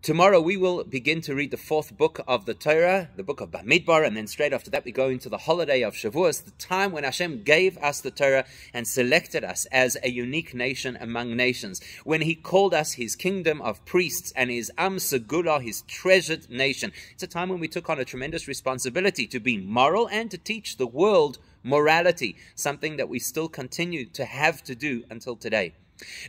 Tomorrow we will begin to read the fourth book of the Torah, the book of Bamidbar, and then straight after that we go into the holiday of Shavuos, the time when Hashem gave us the Torah and selected us as a unique nation among nations, when He called us His kingdom of priests and His Am Segula, His treasured nation. It's a time when we took on a tremendous responsibility to be moral and to teach the world morality, something that we still continue to have to do until today.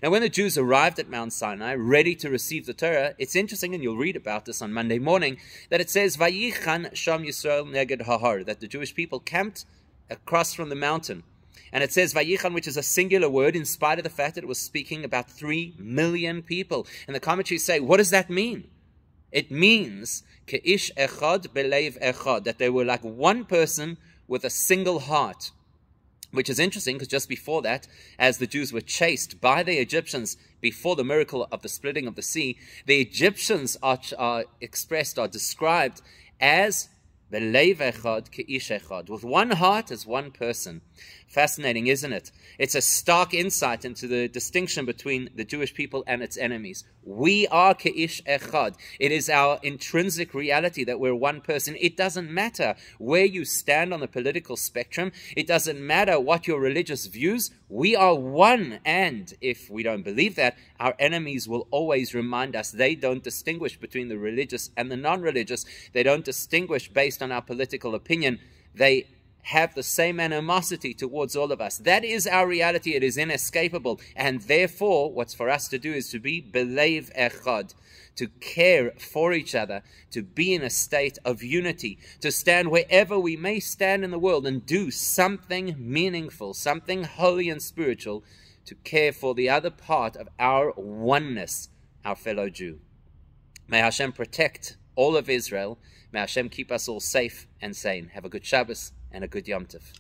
Now, when the Jews arrived at Mount Sinai, ready to receive the Torah, it's interesting, and you'll read about this on Monday morning, that it says, Vayichan Sham Yisrael Neged Hahar, that the Jewish people camped across from the mountain. And it says Vayichan, which is a singular word, in spite of the fact that it was speaking about three million people. And the commentaries say, what does that mean? It means Ke'ish Echad Belev Echad, that they were like one person with a single heart which is interesting because just before that, as the Jews were chased by the Egyptians before the miracle of the splitting of the sea, the Egyptians are, are expressed, are described as with one heart as one person. Fascinating, isn't it? It's a stark insight into the distinction between the Jewish people and its enemies. We are ke'ish echad. It is our intrinsic reality that we're one person. It doesn't matter where you stand on the political spectrum. It doesn't matter what your religious views. We are one. And if we don't believe that, our enemies will always remind us they don't distinguish between the religious and the non-religious. They don't distinguish based on our political opinion. They have the same animosity towards all of us. That is our reality. It is inescapable. And therefore, what's for us to do is to be belev echad, to care for each other, to be in a state of unity, to stand wherever we may stand in the world and do something meaningful, something holy and spiritual, to care for the other part of our oneness, our fellow Jew. May Hashem protect all of Israel. May Hashem keep us all safe and sane. Have a good Shabbos and a good Yom Tov.